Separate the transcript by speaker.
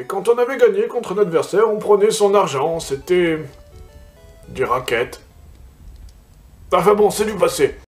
Speaker 1: Et quand on avait gagné contre un adversaire, on prenait son argent, c'était... du racket. Enfin bon, c'est du passé.